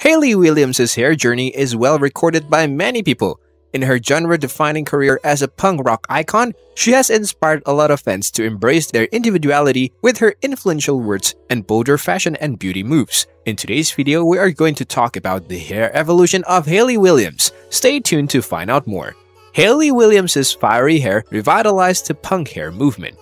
Hayley Williams' hair journey is well recorded by many people. In her genre-defining career as a punk rock icon, she has inspired a lot of fans to embrace their individuality with her influential words and bolder fashion and beauty moves. In today's video, we are going to talk about the hair evolution of Hayley Williams. Stay tuned to find out more. Hayley Williams' fiery hair revitalized the punk hair movement.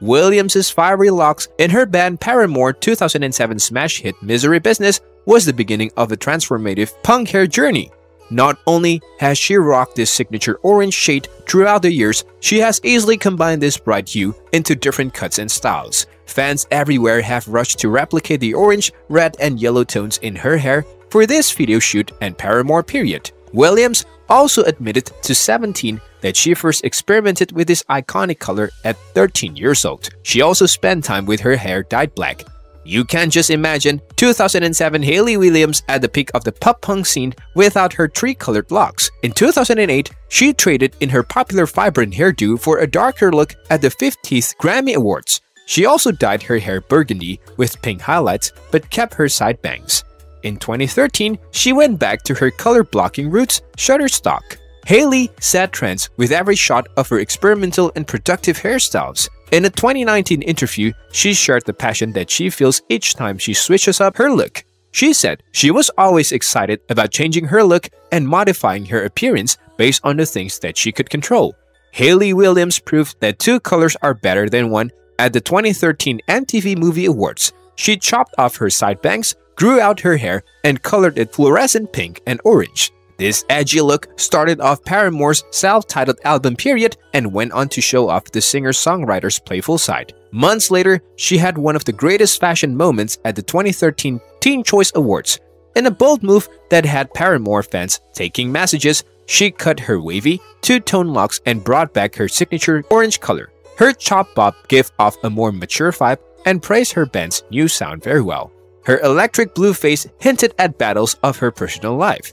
Williams' fiery locks in her band Paramore 2007 smash hit Misery Business was the beginning of a transformative punk hair journey. Not only has she rocked this signature orange shade throughout the years, she has easily combined this bright hue into different cuts and styles. Fans everywhere have rushed to replicate the orange, red, and yellow tones in her hair for this video shoot and Paramore period. Williams also admitted to 17 that she first experimented with this iconic color at 13 years old. She also spent time with her hair dyed black. You can just imagine 2007 Hayley Williams at the peak of the pop punk scene without her tree-colored locks. In 2008, she traded in her popular vibrant hairdo for a darker look at the 50th Grammy Awards. She also dyed her hair burgundy with pink highlights but kept her side bangs. In 2013, she went back to her color blocking roots, Shutterstock. Hayley set trends with every shot of her experimental and productive hairstyles. In a 2019 interview, she shared the passion that she feels each time she switches up her look. She said she was always excited about changing her look and modifying her appearance based on the things that she could control. Hayley Williams proved that two colors are better than one at the 2013 MTV Movie Awards. She chopped off her side bangs, grew out her hair, and colored it fluorescent pink and orange. This edgy look started off Paramore's self-titled album period and went on to show off the singer-songwriter's playful side. Months later, she had one of the greatest fashion moments at the 2013 Teen Choice Awards. In a bold move that had Paramore fans taking messages, she cut her wavy, two-tone locks and brought back her signature orange color. Her chop bob gave off a more mature vibe and praised her band's new sound very well. Her electric blue face hinted at battles of her personal life.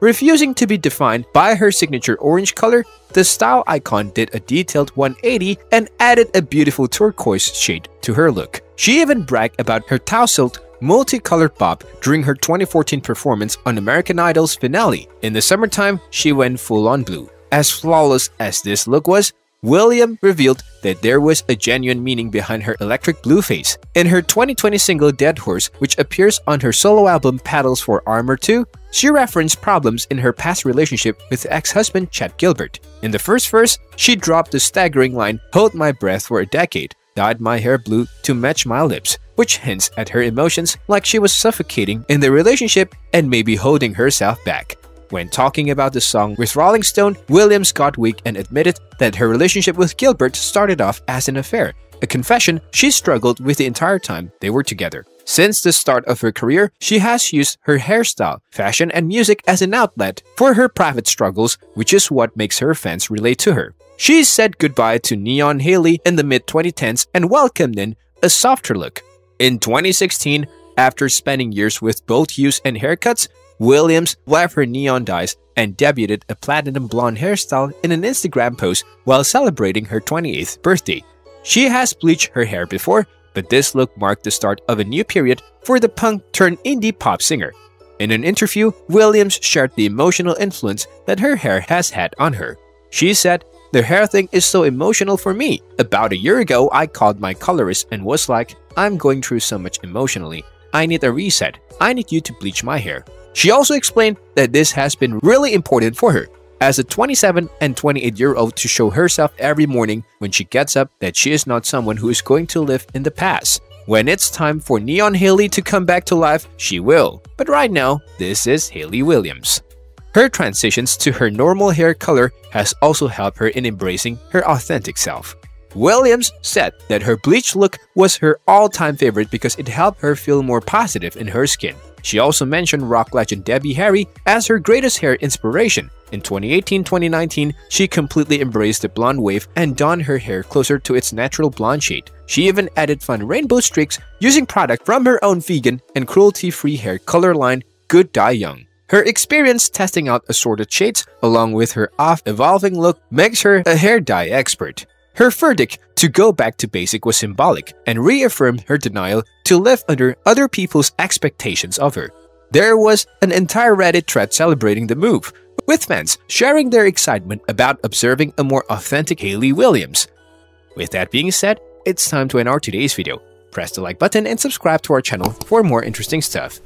Refusing to be defined by her signature orange color, the style icon did a detailed 180 and added a beautiful turquoise shade to her look. She even bragged about her tousled, multicolored bob during her 2014 performance on American Idol's finale. In the summertime, she went full-on blue. As flawless as this look was, William revealed that there was a genuine meaning behind her electric blue face. In her 2020 single Dead Horse, which appears on her solo album Petals for Armor 2, she referenced problems in her past relationship with ex-husband Chad Gilbert. In the first verse, she dropped the staggering line, Hold my breath for a decade, dyed my hair blue to match my lips, which hints at her emotions like she was suffocating in the relationship and maybe holding herself back. When talking about the song with Rolling Stone, Williams got weak and admitted that her relationship with Gilbert started off as an affair, a confession she struggled with the entire time they were together. Since the start of her career, she has used her hairstyle, fashion, and music as an outlet for her private struggles, which is what makes her fans relate to her. She said goodbye to Neon Hayley in the mid-2010s and welcomed in a softer look. In 2016, after spending years with both hues and haircuts, Williams left her neon dyes and debuted a platinum blonde hairstyle in an Instagram post while celebrating her 28th birthday. She has bleached her hair before, but this look marked the start of a new period for the punk-turned-indie pop singer. In an interview, Williams shared the emotional influence that her hair has had on her. She said, The hair thing is so emotional for me. About a year ago, I called my colorist and was like, I'm going through so much emotionally. I need a reset. I need you to bleach my hair. She also explained that this has been really important for her as a 27 and 28 year old to show herself every morning when she gets up that she is not someone who is going to live in the past. When it's time for Neon Hayley to come back to life, she will. But right now, this is Hayley Williams. Her transitions to her normal hair color has also helped her in embracing her authentic self. Williams said that her bleach look was her all-time favorite because it helped her feel more positive in her skin. She also mentioned rock legend Debbie Harry as her greatest hair inspiration. In 2018-2019, she completely embraced the blonde wave and donned her hair closer to its natural blonde shade. She even added fun rainbow streaks using product from her own vegan and cruelty-free hair color line Good Dye Young. Her experience testing out assorted shades along with her off-evolving look makes her a hair dye expert. Her verdict to go back to basic was symbolic and reaffirmed her denial to live under other people's expectations of her. there was an entire Reddit thread celebrating the move, with fans sharing their excitement about observing a more authentic Hayley Williams. With that being said, it's time to end our today's video. Press the like button and subscribe to our channel for more interesting stuff.